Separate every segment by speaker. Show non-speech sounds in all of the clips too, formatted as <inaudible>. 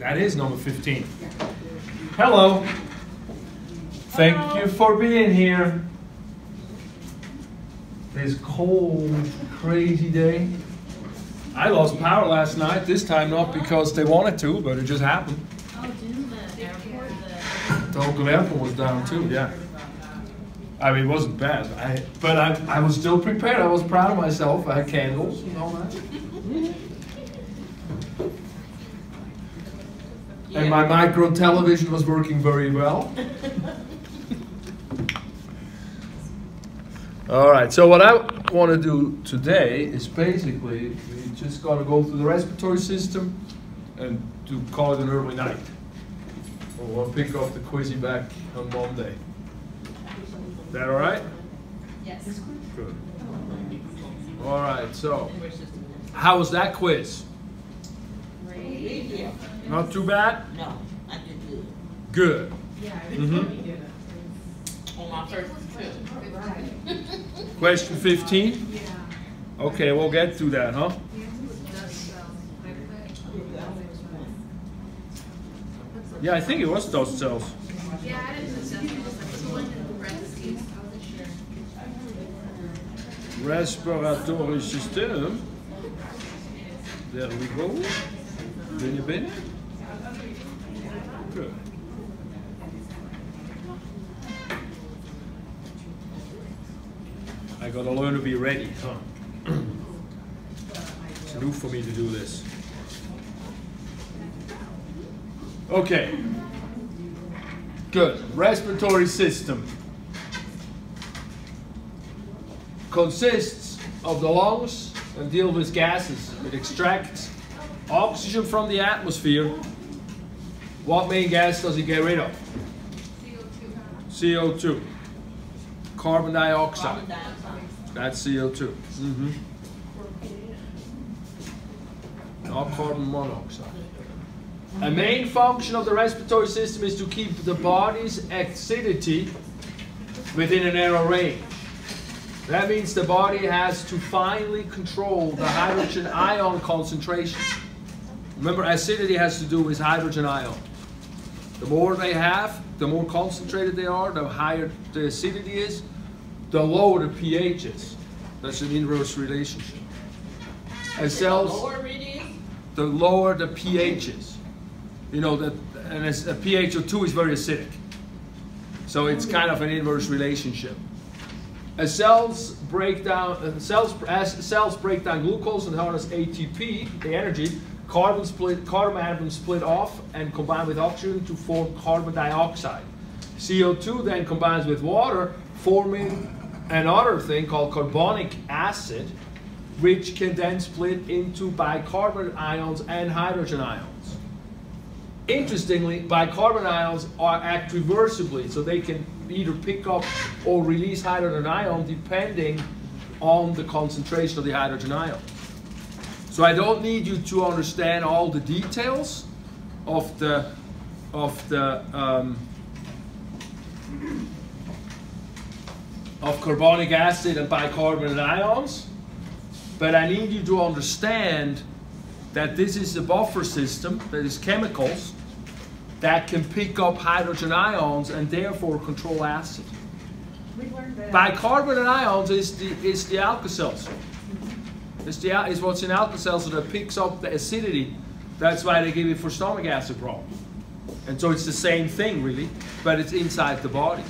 Speaker 1: That is number 15. Hello. Thank
Speaker 2: Hello.
Speaker 1: you for being here. This cold, crazy day. I lost power last night. This time not because they wanted to, but it just happened.
Speaker 2: Oh, the airport, the.
Speaker 1: The airport was down too, yeah. I mean, it wasn't bad, I, but I, I was still prepared. I was proud of myself. I had candles and all that. My micro television was working very well. All right, so what I want to do today is basically we just going to go through the respiratory system and to call it an early night. We'll pick up the quizzy back on Monday. Is that all right?
Speaker 2: Yes.
Speaker 1: Good. All right, so how was that quiz?
Speaker 2: Great.
Speaker 1: Not too bad?
Speaker 3: No, I did good.
Speaker 1: Good.
Speaker 2: Yeah.
Speaker 1: Mhm.
Speaker 3: On my first two.
Speaker 1: Question 15?
Speaker 2: Yeah.
Speaker 1: Okay, we'll get through that, huh? Yeah, I think it was those cells.
Speaker 4: Yeah, I didn't assess it, just like someone in parentheses, I wasn't sure.
Speaker 1: Respiratory system. There we go. Ben je I gotta learn to be ready, huh? it's new for me to do this. Okay. Good. Respiratory system consists of the lungs and deal with gases. It extracts oxygen from the atmosphere. What main gas does it get rid of? CO2. Carbon dioxide.
Speaker 3: Carbon dioxide.
Speaker 1: That's CO2. hmm Not carbon monoxide. A main function of the respiratory system is to keep the body's acidity within a narrow range. That means the body has to finely control the hydrogen ion concentration. Remember, acidity has to do with hydrogen ion. The more they have, the more concentrated they are, the higher the acidity is, the lower the pH is. That's an inverse relationship. As cells,
Speaker 3: Lower it is,
Speaker 1: the lower the pH is. You know, that, and a pH of 2 is very acidic. So it's kind of an inverse relationship. As cells break down, uh, cells, as cells break down glucose and harness ATP, the energy, carbon split, carbon atoms split off and combine with oxygen to form carbon dioxide. CO2 then combines with water, forming another thing called carbonic acid, which can then split into bicarbonate ions and hydrogen ions. Interestingly, bicarbonate ions are act reversibly, so they can either pick up or release hydrogen ion depending on the concentration of the hydrogen ion. So I don't need you to understand all the details of the of the um, of carbonic acid and bicarbonate ions, but I need you to understand that this is a buffer system that is chemicals that can pick up hydrogen ions and therefore control acid.
Speaker 2: We learned that.
Speaker 1: Bicarbonate ions is the is the Alka-Seltzer. Mm-hmm. It's the is what's in Alka-Seltzer that picks up the acidity. That's why they give it for stomach acid problems. And so it's the same thing really, but it's inside the body.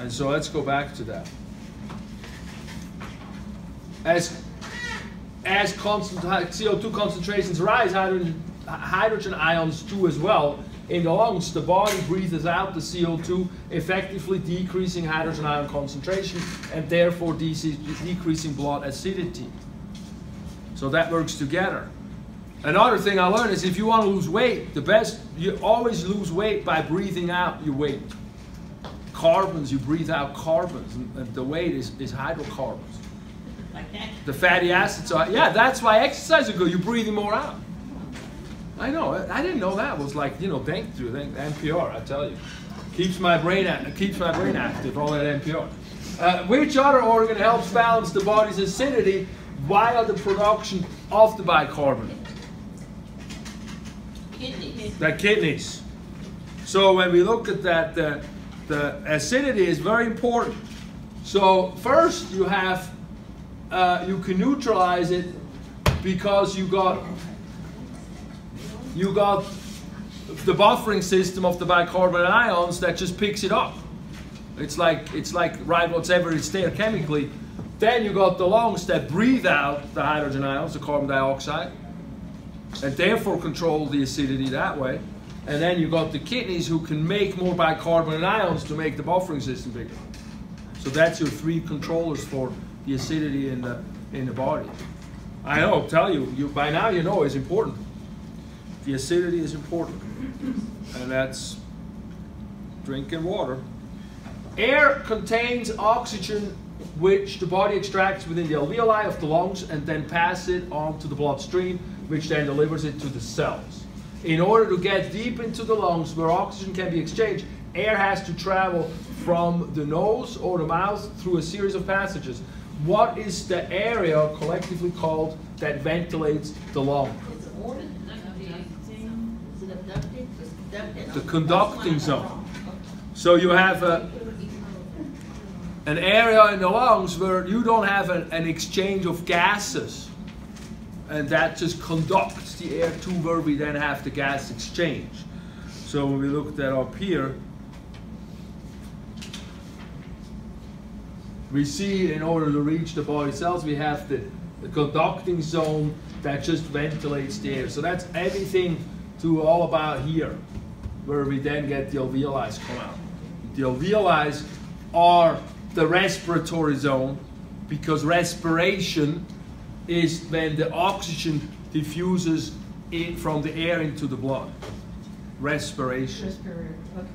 Speaker 1: And so let's go back to that. As as constant CO2 concentrations rise, hydrogen, hydrogen ions do as well. In the lungs, the body breathes out the CO2, effectively decreasing hydrogen ion concentration and therefore de- decreasing blood acidity. So that works together. Another thing I learned is if you want to lose weight, the best, you always lose weight by breathing out your weight. Carbons, you breathe out carbons, and the weight is, is hydrocarbons.
Speaker 3: like that.
Speaker 1: The fatty acids are, yeah, that's why exercise is good. You're breathing more out. I know. I didn't know that was like, you know, thank you, thank NPR, I tell you. Keeps my brain, keeps my brain active, all that NPR. Uh, which other organ helps balance the body's acidity while the production of the bicarbonate?
Speaker 3: Kidneys.
Speaker 1: the kidneys. So when we look at that, the, the acidity is very important. So first you have, uh, you can neutralize it because you got, you got the buffering system of the bicarbonate ions that just picks it up. It's like it's like right whatever it's there chemically. Then you got the lungs that breathe out the hydrogen ions, the carbon dioxide, and therefore control the acidity that way. And then you got the kidneys who can make more bicarbonate ions to make the buffering system bigger. So that's your three controllers for the acidity in the in the body. I know, tell you, you by now you know it's important. The acidity is important. And that's drinking water. Air contains oxygen which the body extracts within the alveoli of the lungs and then pass it on to the bloodstream, which then delivers it to the cells. In order to get deep into the lungs where oxygen can be exchanged, air has to travel from the nose or the mouth through a series of passages. What is the area collectively called that ventilates the lung?
Speaker 3: It's ordered. Is it abducted? It's abducted.
Speaker 1: The conducting zone. So you have a, an area in the lungs where you don't have an, an exchange of gases. And that just conducts the air to where we then have the gas exchange. So when we look that up here, we see in order to reach the body cells, we have the, the conducting zone that just ventilates the air. So that's everything to all about here, where we then get the alveoli come out. The alveoli are the respiratory zone because respiration is when the oxygen diffuses in from the air into the blood. Respiration.
Speaker 2: Respirator, okay.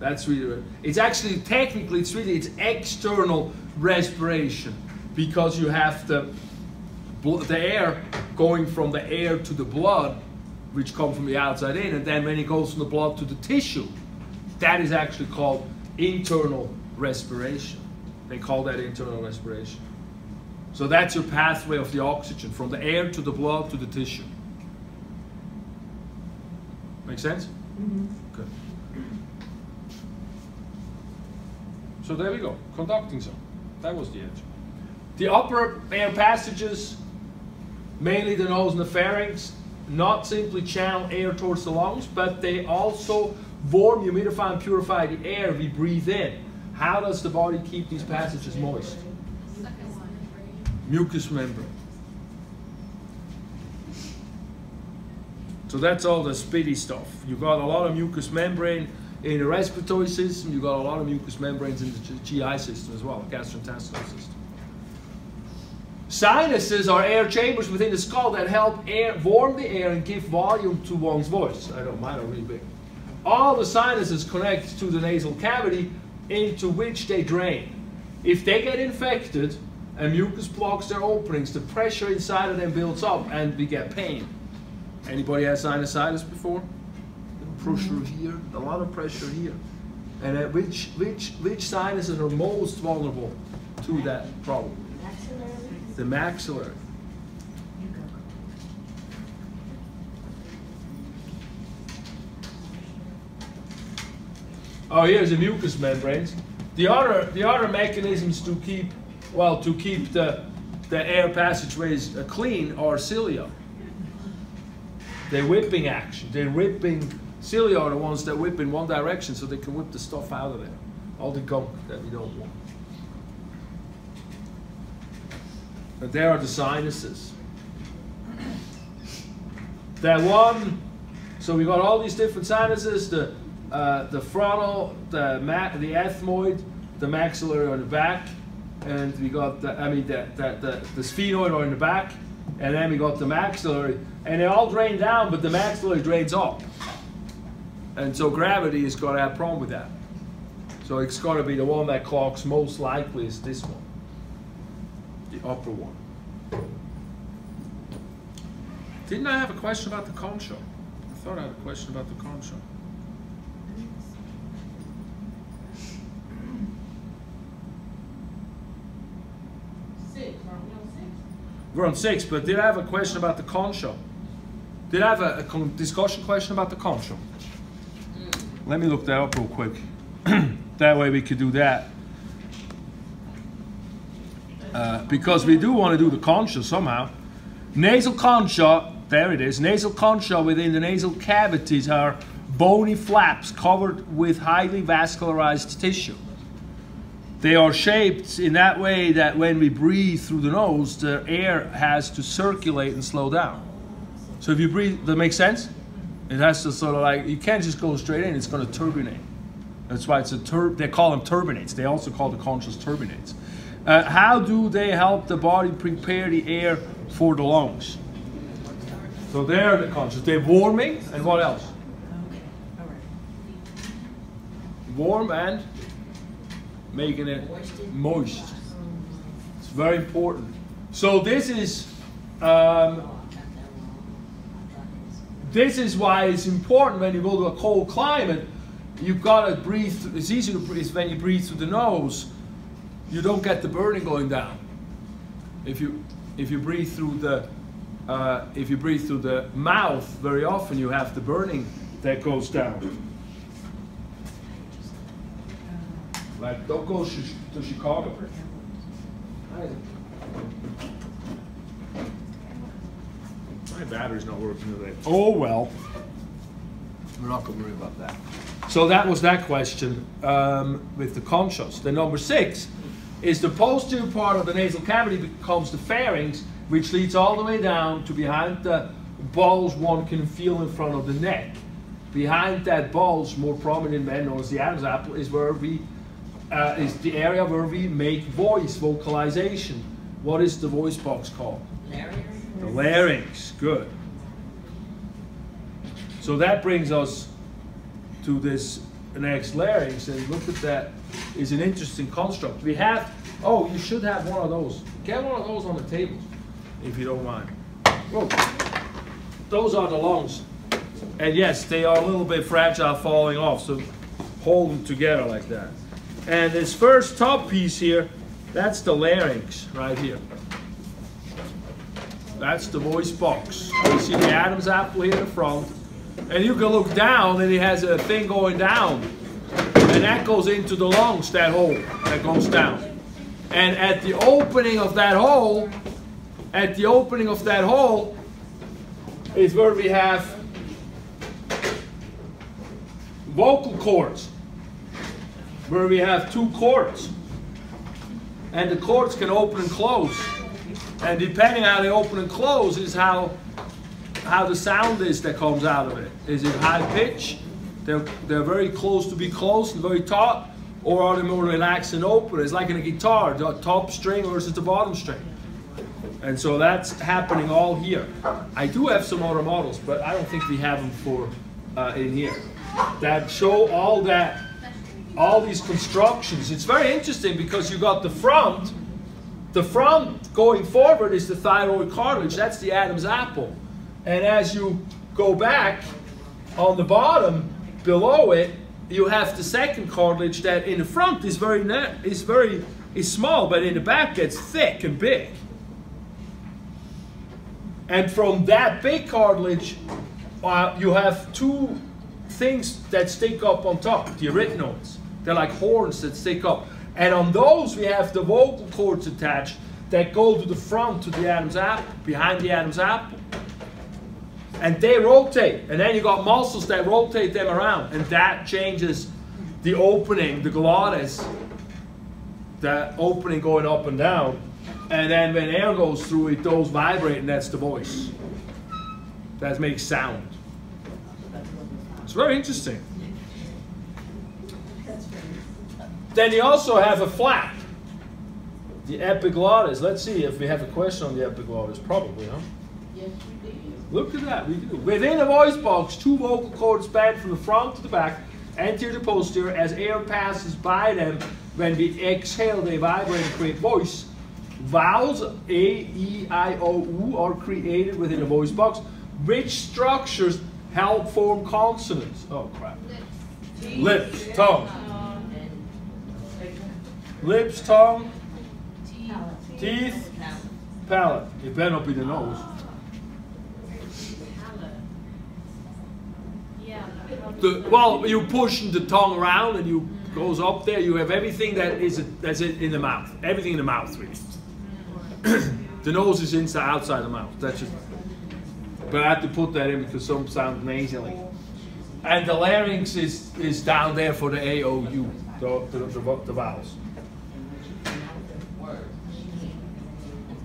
Speaker 1: That's really it's actually technically it's really it's external respiration because you have the the air going from the air to the blood which come from the outside in and then when it goes from the blood to the tissue that is actually called internal respiration they call that internal respiration so that's your pathway of the oxygen from the air to the blood to the tissue make sense mm-hmm. good So there we go, conducting zone. That was the edge. The upper air passages, mainly the nose and the pharynx, not simply channel air towards the lungs, but they also warm, humidify, and purify the air we breathe in. How does the body keep these passages moist? Mucous membrane. So that's all the spitty stuff. You got a lot of mucous membrane in the respiratory system. You got a lot of mucous membranes in the GI system as well, the gastrointestinal system. Sinuses are air chambers within the skull that help air warm the air and give volume to one's voice. I know mine are really big. All the sinuses connect to the nasal cavity into which they drain. If they get infected and mucus blocks their openings, the pressure inside of them builds up and we get pain. Anybody had sinusitis before? Pressure here, a lot of pressure here. And uh, which, which, which sinuses are most vulnerable to that problem? The maxillary. Oh, here's the mucous membranes. The other, the other mechanisms to keep, well, to keep the, the air passageways uh, clean are cilia. They're whipping action. They're whipping, cilia are the ones that whip in one direction so they can whip the stuff out of there. All the gunk that we don't want. And there are the sinuses. That one, so we got all these different sinuses, the, uh, the frontal, the, the ethmoid, the maxillary on the back, and we got the, I mean, the, the, the, the sphenoid on the back, and then we got the maxillary, and they all drain down, but the maxillary drains up. And so gravity is to have a problem with that. So it's gonna be the one that clogs most likely is this one, the upper one. Didn't I have a question about the concha? I thought I had a question about the concha.
Speaker 3: Six, aren't we on six?
Speaker 1: We're on six, but did I have a question about the concha? Did I have a, a discussion question about the concha? Let me look that up real quick. <clears throat> that way we could do that. Uh, because we do want to do the concha somehow. Nasal concha, there it is. Nasal concha within the nasal cavities are bony flaps covered with highly vascularized tissue. They are shaped in that way that when we breathe through the nose, the air has to circulate and slow down. So if you breathe, that makes sense? It has to sort of like, you can't just go straight in, it's going to turbinate. That's why it's a tur- they call them turbinates. They also call the conchas turbinates. Uh, how do they help the body prepare the air for the lungs? So they're the conchas. They're warming, and what else? Warm and making it moist. It's very important. So this is um, this is why it's important when you go to a cold climate. You've got to breathe. It's easier to breathe when you breathe through the nose. You don't get the burning going down. If you if you breathe through the uh, if you breathe through the mouth, very often you have the burning that goes down. Like, don't go sh- to Chicago. My battery's not working today. Oh well. We're not going to worry about that. So that was that question um, with the conchas. The number six is the posterior part of the nasal cavity becomes the pharynx, which leads all the way down to behind the balls one can feel in front of the neck. Behind that bulge, more prominent in men, known as the Adam's apple, is where we uh, is the area where we make voice vocalization. What is the voice box called?
Speaker 3: Larry?
Speaker 1: The larynx. Good. So that brings us to this next larynx, and look at that. Is an interesting construct. We have. Oh, you should have one of those. Get one of those on the table, if you don't mind. Whoa. Those are the lungs, and yes, they are a little bit fragile, falling off. So hold them together like that. And this first top piece here, that's the larynx right here. That's the voice box. You see the Adam's apple here in the front. And you can look down and it has a thing going down. And that goes into the lungs, that hole that goes down. And at the opening of that hole, at the opening of that hole, is where we have vocal cords. Where we have two cords. And the cords can open and close. And depending how they open and close is how how the sound is that comes out of it. Is it high pitch? They're, they're very close to be close and very taut, or are they more relaxed and open? It's like in a guitar, the top string versus the bottom string. And so that's happening all here. I do have some other models, but I don't think we have them for uh, in here that show all that, all these constructions. It's very interesting because you got the front. The front going forward is the thyroid cartilage. That's the Adam's apple. And as you go back on the bottom below it, you have the second cartilage that in the front is very is very is small, but in the back gets thick and big. And from that big cartilage, uh, you have two things that stick up on top, the arytenoids. They're like horns that stick up. And on those, we have the vocal cords attached that go to the front to the Adam's apple, behind the Adam's apple. And they rotate. And then you got muscles that rotate them around. And that changes the opening, the glottis, the opening going up and down. And then when air goes through it, those vibrate, and that's the voice. That makes sound. It's very interesting. Then you also have a flap, the epiglottis. Let's see if we have a question on the epiglottis. Probably, huh?
Speaker 3: Yes, you do.
Speaker 1: Look at that. We do. Within the voice box, two vocal cords span from the front to the back, anterior to posterior. As air passes by them, when we exhale, they vibrate and create voice. Vowels A, E, I, O, U are created within the voice box. Which structures help form consonants? Oh crap. Lips, tongue. Lips, tongue, teeth, palate. It better not be the nose. the well, you pushing the tongue around and you goes up there. You have everything that is that's in the mouth. Everything in the mouth, really. <clears throat> the nose is inside, outside the mouth. That's just. But I had to put that in because some sound nasally. And the larynx is is down there for the A O U, the, the, the, the vowels.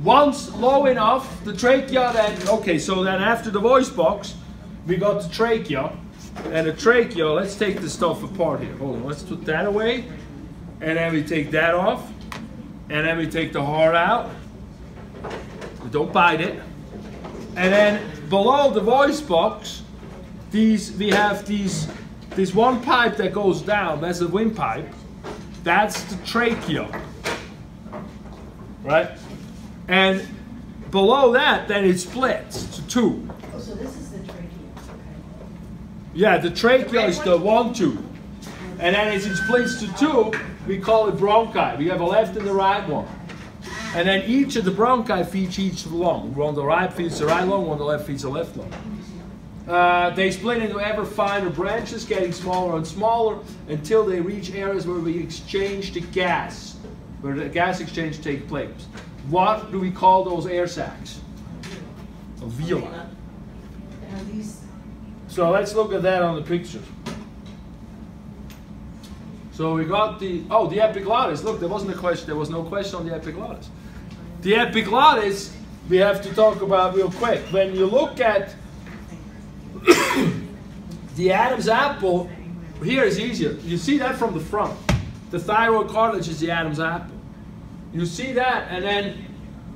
Speaker 1: Once low enough, the trachea then, okay, so then after the voice box, we got the trachea. And the trachea, let's take the stuff apart here. Hold on, let's put that away. And then we take that off. And then we take the heart out. We don't bite it. And then below the voice box, these we have these this one pipe that goes down, that's the windpipe. That's the trachea. Right? And below that, then it splits to two.
Speaker 2: Oh, so this is the trachea, okay.
Speaker 1: Yeah, the trachea is the one tube. And then as it splits to two, we call it bronchi. We have a left and the right one. And then each of the bronchi feeds each lung. One on the right feeds the right lung, one on the left feeds the left lung. Uh, they split into ever finer branches, getting smaller and smaller until they reach areas where we exchange the gas, where the gas exchange takes place. What do we call those air sacs? Alveoli. So let's look at that on the picture. So we got the, oh, the epiglottis. Look, there wasn't a question, there was no question on the epiglottis. The epiglottis, we have to talk about real quick. When you look at <coughs> the Adam's apple, here is easier. You see that from the front. The thyroid cartilage is the Adam's apple. You see that, and then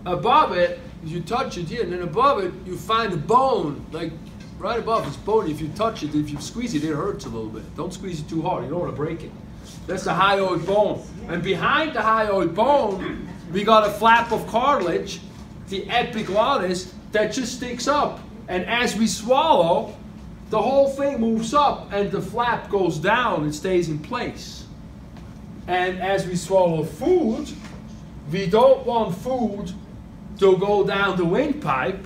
Speaker 1: above it, you touch it here, and then above it, you find a bone, like right above it's bone. If you touch it, if you squeeze it, it hurts a little bit. Don't squeeze it too hard. You don't want to break it. That's the hyoid bone. And behind the hyoid bone, we got a flap of cartilage, the epiglottis, that just sticks up. And as we swallow, the whole thing moves up and the flap goes down and stays in place. And as we swallow food, we don't want food to go down the windpipe.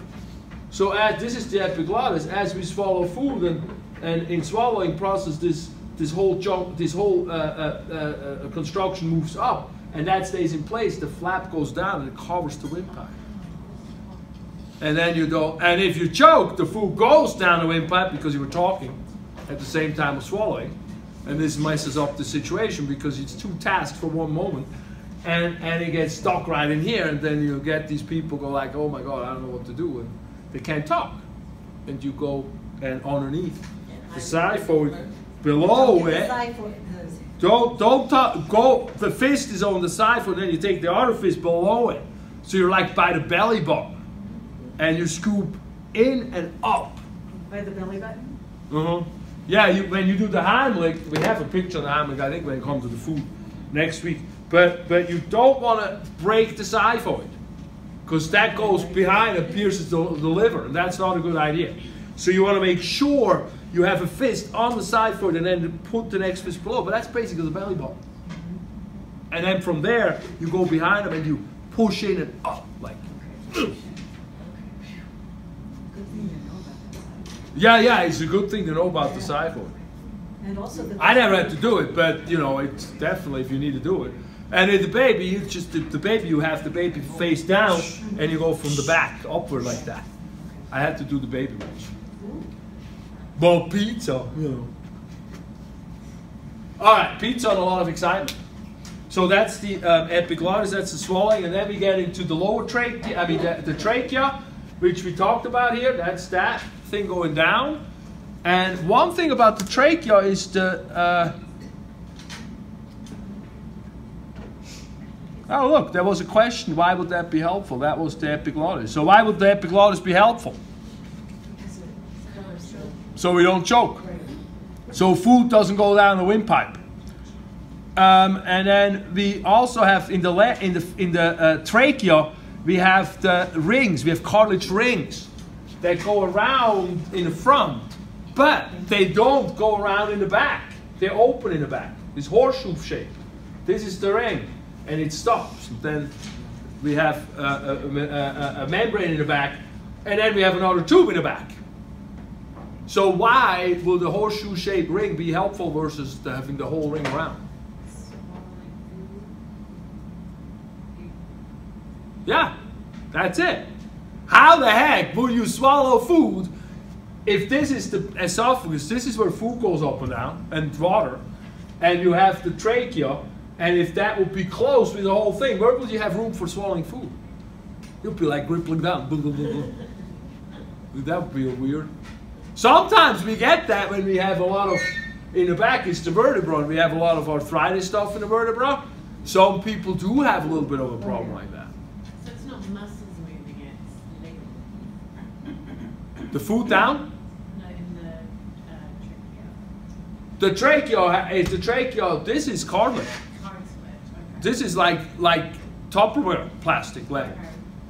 Speaker 1: So as this is the epiglottis, as we swallow food and, and in swallowing process, this this whole chunk, this whole uh, uh, uh, uh, construction moves up, and that stays in place. The flap goes down and it covers the windpipe. And then you don't. And if you choke, the food goes down the windpipe because you were talking at the same time of swallowing, and this messes up the situation because it's two tasks for one moment and and it gets stuck right in here, and then you get these people go like, oh my god, I don't know what to do, and they can't talk, and you go and underneath the xiphoid below it.
Speaker 2: side for, the,
Speaker 1: Don't don't talk, go. The fist is on the xiphoid, then you take the other fist below it, so you're like by the belly button, and you scoop in and up.
Speaker 2: by the belly button?
Speaker 1: Uh-huh. Yeah, you, when you do the Heimlich, we have a picture of the Heimlich, I think, when it comes to the food next week. But but you don't want to break the xiphoid because that goes behind and pierces the, the liver, and that's not a good idea. So you want to make sure you have a fist on the xiphoid and then put the next fist below. But that's basically the belly button. And then from there, you go behind them and you push in and up like.
Speaker 2: Good thing to know about that side.
Speaker 1: Yeah, yeah, it's a good thing to know about the xiphoid.
Speaker 2: And also the.
Speaker 1: I never had to do it, but you know, it's definitely if you need to do it. And the baby, you just the, baby, you have the baby face down, and you go from the back upward like that. I had to do the baby ones. Well, pizza, you know. All right, pizza and a lot of excitement. So that's the um, epiglottis, that's the swallowing, and then we get into the lower trachea. I mean, the, the trachea, which we talked about here. That's that thing going down. And one thing about the trachea is the. Uh, oh, look, there was a question. Why would that be helpful? That was the epiglottis. So, why would the epiglottis be helpful? So we don't choke. So food doesn't go down the windpipe. Um, and then we also have in the in the in the uh, trachea we have the rings. We have cartilage rings that go around in the front, but they don't go around in the back. They're open in the back. This horseshoe shape. This is the ring, and it stops. Then we have a, a, a, a membrane in the back, and then we have another tube in the back. So why will the horseshoe shaped ring be helpful versus the, having the whole ring around? Yeah, that's it. How the heck will you swallow food if this is the esophagus? This is where food goes up and down, and water, and you have the trachea, and if that would be closed with the whole thing, where would you have room for swallowing food? You'd be like rippling down. That would be weird. Sometimes we get that when we have a lot of, in the back it's the vertebra, and we have a lot of arthritis stuff in the vertebra. Some people do have a little bit of a problem like that.
Speaker 4: So it's not muscles moving, it's.
Speaker 1: The food down,
Speaker 4: No, in the uh, trachea.
Speaker 1: the trachea is the trachea. This is cartilage. This is like like Tupperware plastic leg.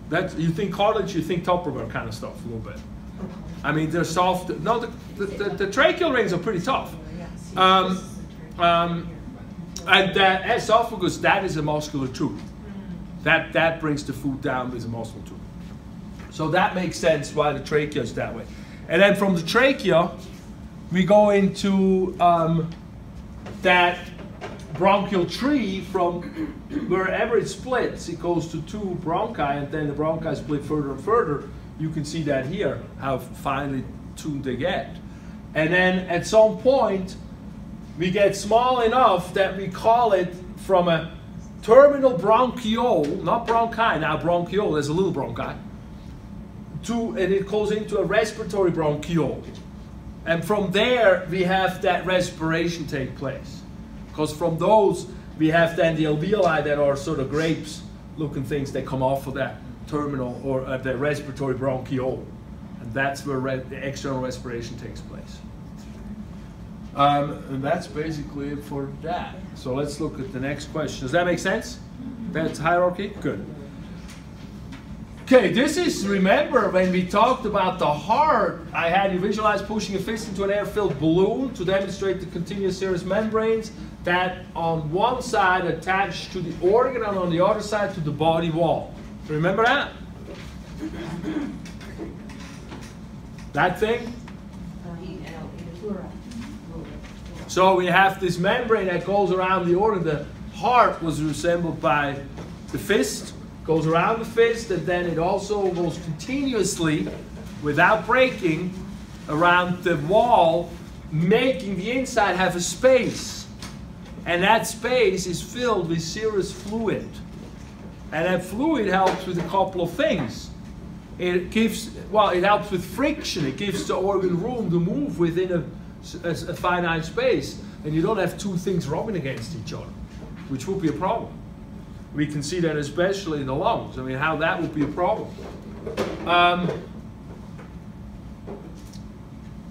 Speaker 1: That you think cartilage, you think Tupperware kind of stuff a little bit. I mean, they're soft. No, the, the, the, the tracheal rings are pretty tough. Um, um, and that esophagus, that is a muscular tube. That, that brings the food down with a muscle tube. So that makes sense why the trachea is that way. And then from the trachea, we go into um, that bronchial tree from wherever it splits, it goes to two bronchi, and then the bronchi split further and further. You can see that here, how finely tuned they get. And then at some point, we get small enough that we call it from a terminal bronchiole, not bronchi, now bronchiole, there's a little bronchi, to, and it goes into a respiratory bronchiole. And from there, we have that respiration take place. Because from those, we have then the alveoli that are sort of grapes looking things that come off of that terminal or uh, the respiratory bronchiole. And that's where re- the external respiration takes place. Um, and that's basically it for that. So let's look at the next question. Does that make sense? That's hierarchy? Good. Okay, this is, remember when we talked about the heart, I had you visualize pushing a fist into an air-filled balloon to demonstrate the continuous serous membranes that on one side attach to the organ and on the other side to the body wall. Remember that? That thing? So we have this membrane that goes around the organ. The heart was resembled by the fist, goes around the fist, and then it also goes continuously, without breaking, around the wall, making the inside have a space. And that space is filled with serous fluid. And that fluid helps with a couple of things. It gives, well, it helps with friction. It gives the organ room to move within a, a, a finite space. And you don't have two things rubbing against each other, which would be a problem. We can see that especially in the lungs. I mean, how that would be a problem. Um,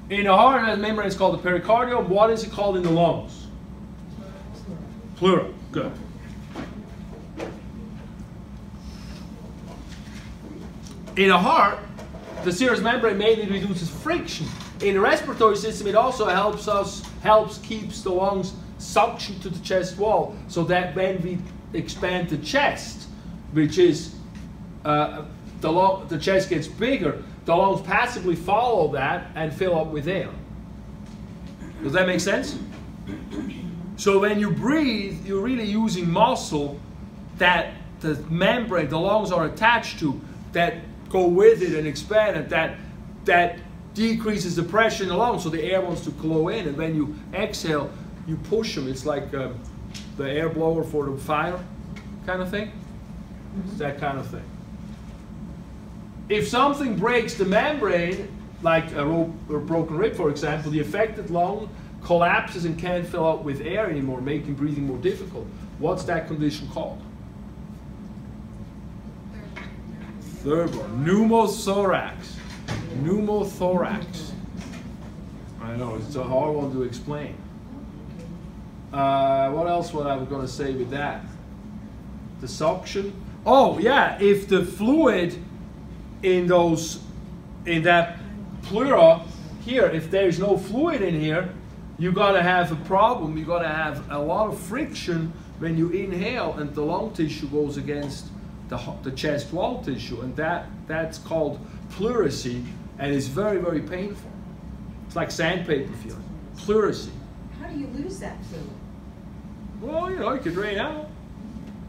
Speaker 1: in the heart, that membrane is called the pericardium. What is it called in the lungs? Pleura. Good. In the heart, the serous membrane mainly reduces friction. In the respiratory system, it also helps us, helps keeps the lungs suction to the chest wall, so that when we expand the chest, which is uh, the lung, the chest gets bigger, the lungs passively follow that and fill up with air. Does that make sense? So when you breathe, you're really using muscle that the membrane, the lungs are attached to, that go with it and expand it, that, that decreases the pressure in the lungs so the air wants to flow in. And when you exhale, you push them. It's like um, the air blower for the fire kind of thing. It's that kind of thing. If something breaks the membrane, like a, rope, or broken rib, for example, the affected lung collapses and can't fill up with air anymore, making breathing more difficult. What's that condition called? Third one, pneumothorax. Pneumothorax. I know, it's a hard one to explain. Uh, what else was I going to say with that? The suction. Oh, yeah, if the fluid in those, in that pleura here, if there's no fluid in here, you're gonna have a problem. You're gonna have a lot of friction when you inhale and the lung tissue goes against the, the chest wall tissue, and that that's called pleurisy, and it's very very painful. It's like sandpaper feeling. Pleurisy.
Speaker 2: How do you lose that fluid?
Speaker 1: Well, you know, it could drain out.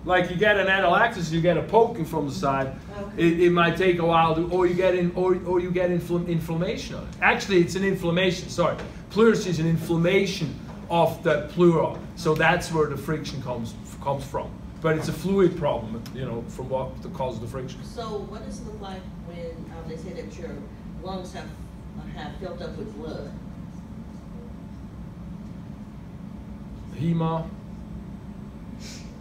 Speaker 1: Like you get an anaphylaxis, you get a poking from the side.
Speaker 2: Okay.
Speaker 1: It, it might take a while to, or you get in, or, or you get infl- inflammation on it. Actually, it's an inflammation. Sorry, pleurisy is an inflammation of the pleura. So that's where the friction comes comes from. But it's a fluid problem, you know, from what the cause of the friction.
Speaker 3: So what does it look like when, um, they say that your lungs have, have filled up with blood?
Speaker 1: Hema,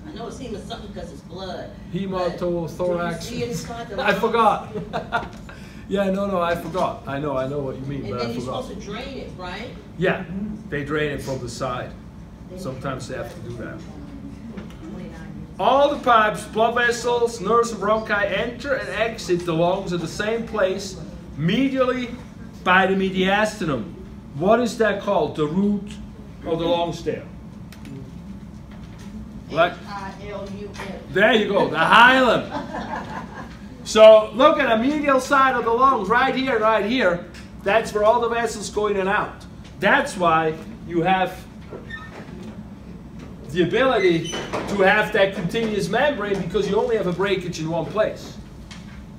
Speaker 3: I know it's something because it's blood.
Speaker 1: hematothorax.
Speaker 3: but do you see inside the <laughs>
Speaker 1: I forgot. <laughs> yeah, no, no, I forgot. I know, I know what you mean,
Speaker 3: And
Speaker 1: but
Speaker 3: then
Speaker 1: I
Speaker 3: you're supposed to drain it, right?
Speaker 1: Yeah, they drain it from the side. Sometimes they have to do that. All the pipes, blood vessels, nerves and bronchi enter and exit the lungs at the same place, medially by the mediastinum. What is that called? The root of the lungs there.
Speaker 3: H-I-L-U-M.
Speaker 1: there you go, the hilum. <laughs> So look at the medial side of the lungs, right here and right here. That's where all the vessels go in and out. That's why you have the ability to have that continuous membrane because you only have a breakage in one place.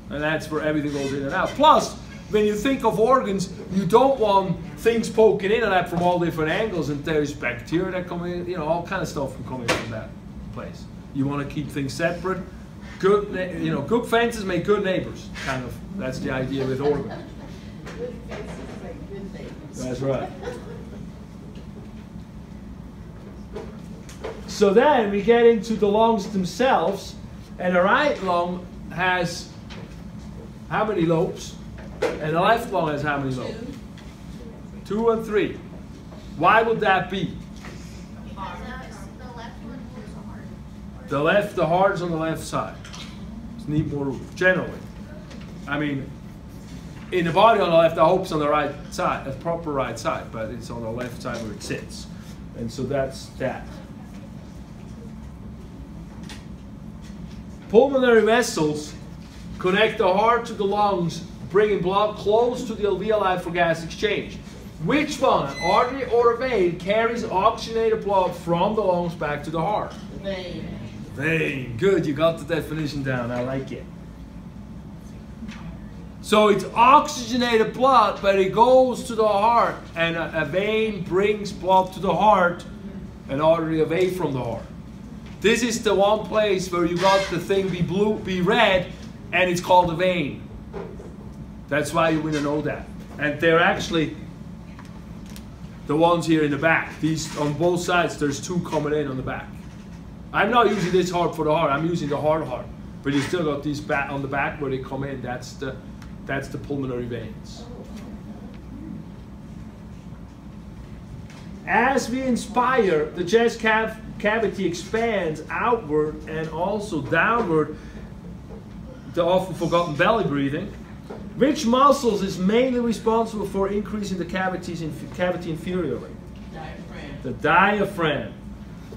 Speaker 1: And that's where everything goes in and out. Plus, when you think of organs, you don't want things poking in and out from all different angles, and there's bacteria that come in, you know, all kind of stuff come in from that place. You want to keep things separate. Good, you know, good fences make good neighbors. Kind of, that's the idea with organs.
Speaker 3: Good faces make good neighbors.
Speaker 1: That's right. So then we get into the lungs themselves, and the right lung has how many lobes? And the left lung has how many?
Speaker 3: Two.
Speaker 1: Two and three. Why would that be? The left, the heart is on the left side. It's need more room, generally. I mean, in the body on the left, the hope's on the right side, the proper right side, but it's on the left side where it sits. And so that's that. Pulmonary vessels connect the heart to the lungs, bringing blood close to the alveoli for gas exchange. Which one, an artery or a vein, carries oxygenated blood from the lungs back to the heart?
Speaker 3: Vein.
Speaker 1: Vein. Good, you got the definition down. I like it. So it's oxygenated blood, but it goes to the heart, and a, a vein brings blood to the heart, an artery away from the heart. This is the one place where you got the thing be blue, be red, and it's called a vein. That's why you to know that. And they're actually the ones here in the back. These on both sides. There's two coming in on the back. I'm not using this heart for the heart. I'm using the hard heart. But you still got these back on the back where they come in. That's the that's the pulmonary veins. As we inspire, the chest cav- cavity expands outward and also downward. The often forgotten belly breathing. Which muscles is mainly responsible for increasing the cavities in cavity inferiorly?
Speaker 3: Diaphragm.
Speaker 1: The diaphragm.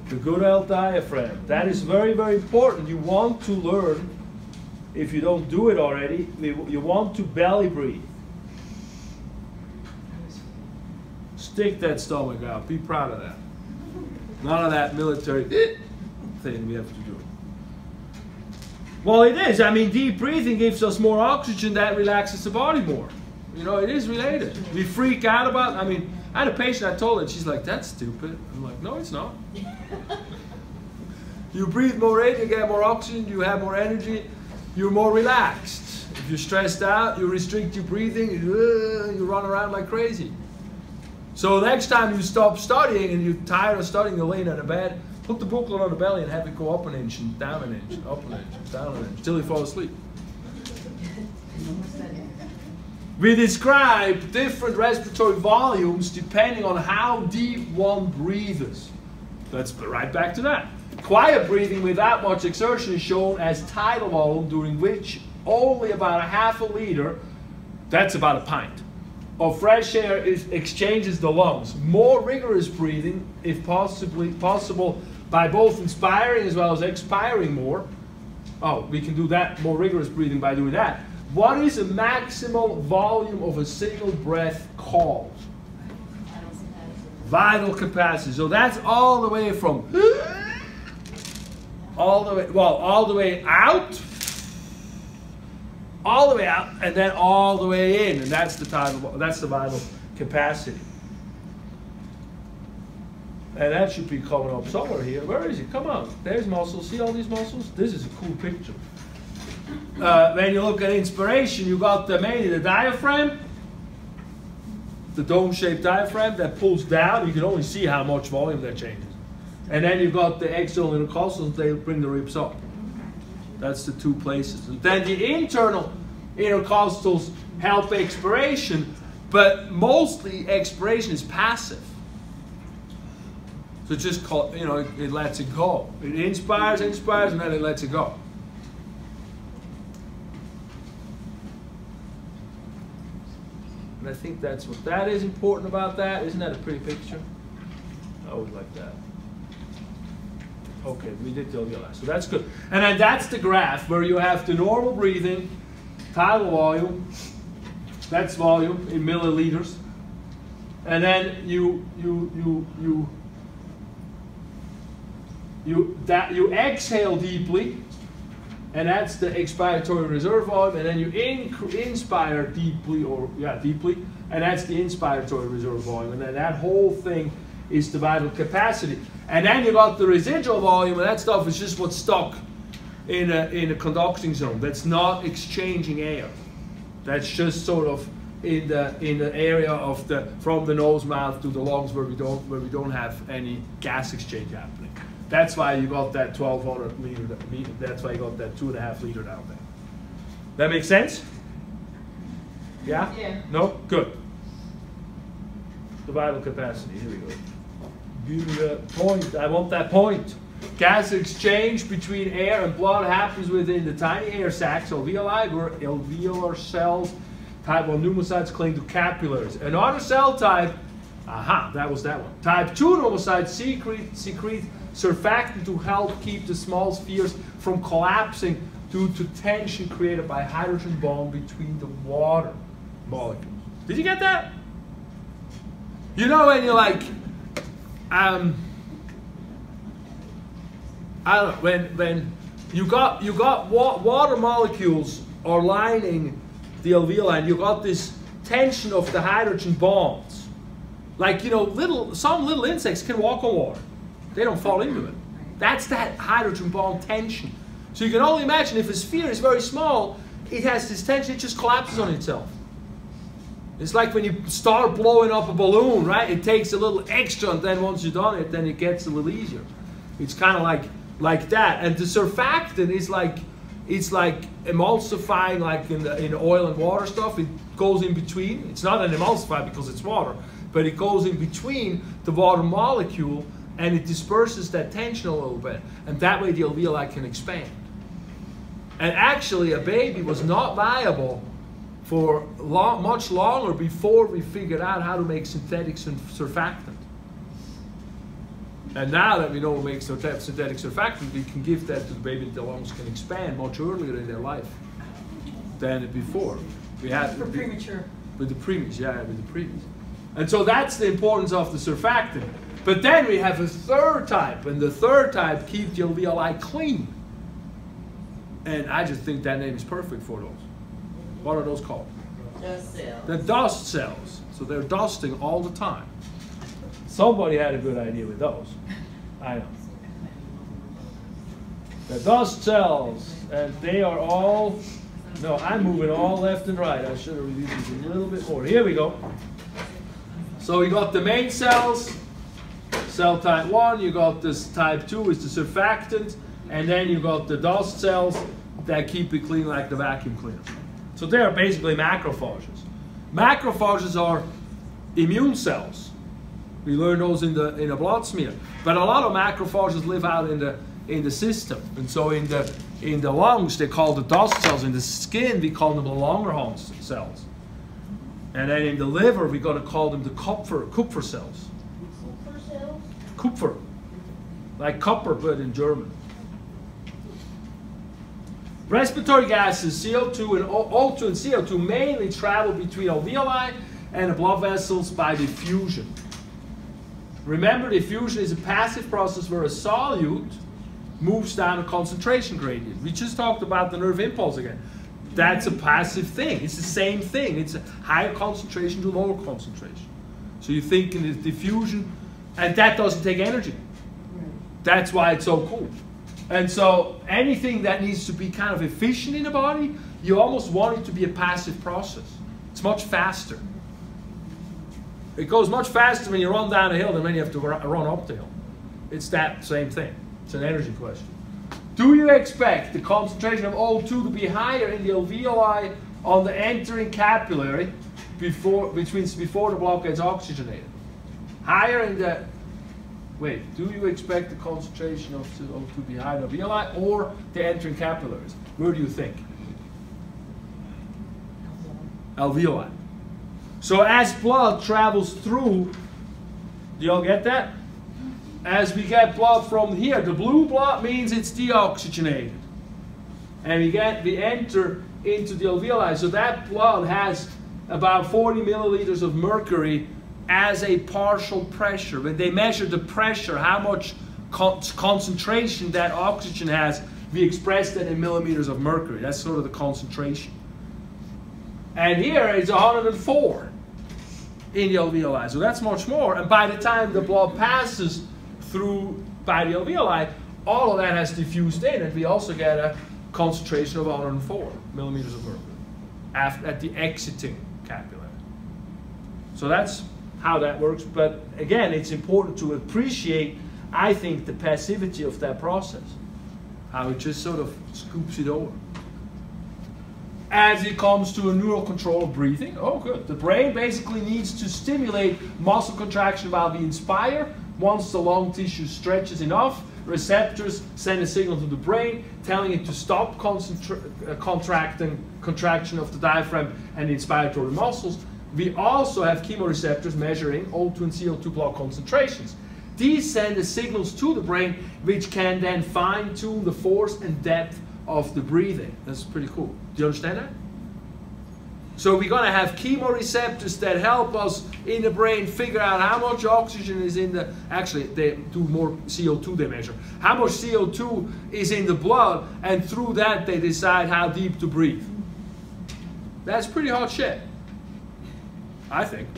Speaker 1: The good old diaphragm. That is very, very important. You want to learn, if you don't do it already, you you want to belly breathe. Stick that stomach out. Be proud of that. None of that military thing we have to do. Well, it is. I mean, deep breathing gives us more oxygen that relaxes the body more. You know, it is related. We freak out about. I mean, I had a patient. I told her, she's like, "That's stupid." I'm like, "No, it's not." <laughs> you breathe more air, you get more oxygen, you have more energy, you're more relaxed. If you're stressed out, you restrict your breathing, you, uh, you run around like crazy. So next time you stop studying and you're tired of studying, you're laying on the bed, put the booklet on the belly and have it go up an inch and down an inch, up an inch, down an inch, till you fall asleep. <laughs> We describe different respiratory volumes depending on how deep one breathes. Let's go right back to that. Quiet breathing without much exertion is shown as tidal volume, during which only about a half a liter, that's about a pint, of fresh air is, exchanges the lungs. More rigorous breathing, if possibly possible, by both inspiring as well as expiring more. Oh, we can do that more rigorous breathing by doing that. What is the maximal volume of a single breath called? Vital capacity. So that's all the way from all the way well, all the way out, all the way out, and then all the way in, and that's the tidal. That's the vital capacity. And that should be coming up somewhere here. Where is it? Come on. There's muscles. See all these muscles? This is a cool picture. Uh, when you look at inspiration, you got the mainly the diaphragm, the dome-shaped diaphragm that pulls down. You can only see how much volume that changes. And then you've got the external intercostals. They bring the ribs up. That's the two places. And then the internal intercostals help expiration, but mostly expiration is passive. So just call, you know, it, lets it go. It inspires, inspires, and then it lets it go. And I think that's what that is important about that. Isn't that a pretty picture? I always like that. Okay, we did alveoli. So that's good. And then that's the graph where you have the normal breathing, tidal volume, that's volume in milliliters. And then you you you you you that you exhale deeply, and that's the expiratory reserve volume, and then you in, inspire deeply, or yeah, deeply, and that's the inspiratory reserve volume, and then that whole thing is the vital capacity. And then you got the residual volume, and that stuff is just what's stuck in a, in a conducting zone. That's not exchanging air. That's just sort of in the in the area of the from the nose mouth to the lungs where we don't where we don't have any gas exchange happening. That's why you got that 1200 liter. That's why you got that two and a half liter down there. That makes sense? Yeah?
Speaker 3: Yeah.
Speaker 1: No? Good. The vital capacity. Here we go. Give me the point. I want that point. Gas exchange between air and blood happens within the tiny air sacs, alveoli, where alveolar cells, type 1 pneumocytes cling to capillaries. Another cell type, aha, that was that one. Type 2 pneumocytes secrete, secrete surfactant to help keep the small spheres from collapsing due to tension created by hydrogen bond between the water molecules. Did you get that? You know when you're like, um, I don't know, when when you got you got wa water molecules are lining the alveoli, and you got this tension of the hydrogen bonds. Like you know, little some little insects can walk on water; they don't fall into it. That's that hydrogen bond tension. So you can only imagine if a sphere is very small, it has this tension; it just collapses on itself. It's like when you start blowing up a balloon, right? It takes a little extra, and then once you've done it, then it gets a little easier. It's kind of like like that. And the surfactant is like it's like emulsifying, like in the in oil and water stuff. It goes in between. It's not an emulsifier because it's water, but it goes in between the water molecule and it disperses that tension a little bit, and that way the alveoli can expand. And actually, a baby was not viable for long, much longer before we figured out how to make synthetic surfactant. And now that we know what makes synthetic surfactant, we can give that to the baby. The lungs can expand much earlier in their life than before. We had
Speaker 2: For premature.
Speaker 1: with the preemies, yeah, with the preemies. And so that's the importance of the surfactant. But then we have a third type, and the third type keeps the alveoli clean. And I just think that name is perfect for those. What are those called?
Speaker 3: Dust cells.
Speaker 1: The dust cells. So they're dusting all the time. Somebody had a good idea with those. I know. The dust cells, and they are all, no, I'm moving all left and right. I should have reviewed these a little bit more. Here we go. So we got the main cells, cell type 1, you got this type 2 is the surfactant, and then you got the dust cells that keep it clean like the vacuum cleaner. So they are basically macrophages. Macrophages are immune cells. We learn those in the in a blood smear. But a lot of macrophages live out in the in the system. And so in the in the lungs they call the dust cells. In the skin we call them the Langerhans cells. And then in the liver we're going to call them the Kupffer Kupffer cells.
Speaker 3: Super cells?
Speaker 1: Kupfer. Like copper but in German. Respiratory gases, CO2 and O2 and CO2 mainly travel between alveoli and the blood vessels by diffusion. Remember, diffusion is a passive process where a solute moves down a concentration gradient. We just talked about the nerve impulse again. That's a passive thing. It's the same thing. It's a higher concentration to lower concentration. So you think in the diffusion, and that doesn't take energy. That's why it's so cool. And so anything that needs to be kind of efficient in the body, you almost want it to be a passive process. It's much faster. It goes much faster when you run down a hill than when you have to run up the hill. It's that same thing. It's an energy question. Do you expect the concentration of O2 to be higher in the alveoli on the entering capillary before, means before the block gets oxygenated? Higher in the, wait, do you expect the concentration of O2 to be higher in the alveoli or the entering capillaries? Where do you think? Alveoli. So as blood travels through, do y'all get that? As we get blood from here, the blue blood means it's deoxygenated. And we get we enter into the alveoli. So that blood has about 40 milliliters of mercury as a partial pressure. When they measure the pressure, how much con concentration that oxygen has, we express that in millimeters of mercury. That's sort of the concentration. And here it's 104 in the alveoli. So that's much more. And by the time the blood passes through the alveoli, all of that has diffused in, and we also get a concentration of 104 millimeters of mercury after, at the exiting capillary. So that's how that works. But again, it's important to appreciate, I think, the passivity of that process, how it just sort of scoops it over as it comes to a neural control of breathing. Oh, good. The brain basically needs to stimulate muscle contraction while we inspire. Once the lung tissue stretches enough, receptors send a signal to the brain telling it to stop uh, contracting contraction of the diaphragm and the inspiratory muscles. We also have chemoreceptors measuring O2 and CO2 blood concentrations. These send the signals to the brain, which can then fine tune the force and depth of the breathing. That's pretty cool. Do you understand that? So we're going to have chemoreceptors that help us in the brain figure out how much oxygen is in the, actually they do more CO2 they measure, how much CO2 is in the blood and through that they decide how deep to breathe. That's pretty hot shit. I think.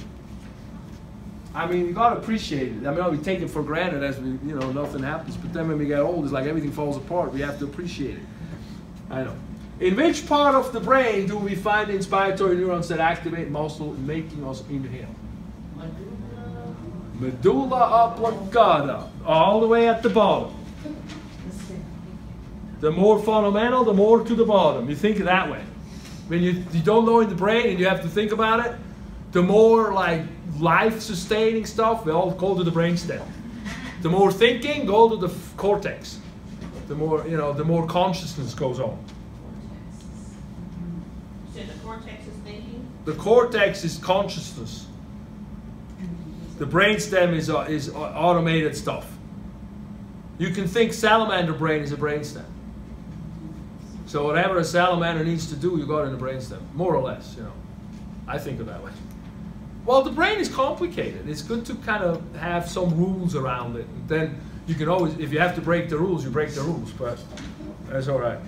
Speaker 1: I mean, you gotta appreciate it. I mean, we take it for granted as we, you know, nothing happens. But then when we get old, it's like everything falls apart. We have to appreciate it. I know. In which part of the brain do we find inspiratory neurons that activate muscle, making us inhale? Medulla oblongata, all the way at the bottom. The more fundamental, the more to the bottom. You think that way. When you, you don't know in the brain and you have to think about it, the more like life-sustaining stuff, we all go to the brainstem. The more thinking, go to the cortex the more you know, the more consciousness goes on.
Speaker 3: So the cortex is thinking.
Speaker 1: The cortex is consciousness. The brainstem is uh, is automated stuff. You can think salamander brain is a brainstem. So whatever a salamander needs to do, you got in the brainstem, more or less. You know, I think of that way. Well, the brain is complicated. It's good to kind of have some rules around it. Then you can always, if you have to break the rules, you break the rules, but that's all right.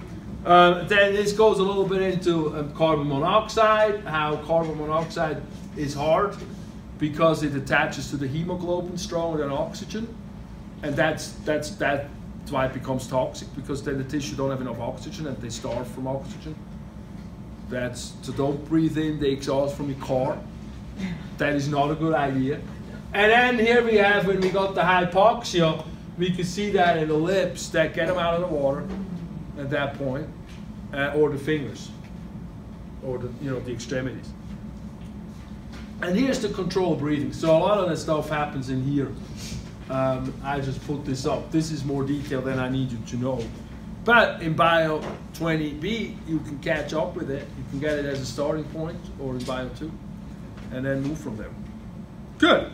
Speaker 1: Uh, then this goes a little bit into um, carbon monoxide, how carbon monoxide is hard because it attaches to the hemoglobin stronger than oxygen. And that's, that's, that's why it becomes toxic because then the tissue don't have enough oxygen and they starve from oxygen. That's, so don't breathe in the exhaust from your car. That is not a good idea. And then here we have when we got the hypoxia, we can see that in the lips that get them out of the water at that point, uh, or the fingers, or the, you know, the extremities. And here's the control breathing. So a lot of that stuff happens in here. Um, I just put this up. This is more detail than I need you to know. But in Bio 20B, you can catch up with it. You can get it as a starting point or in Bio 2 and then move from there. Good.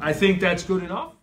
Speaker 1: I think that's good enough.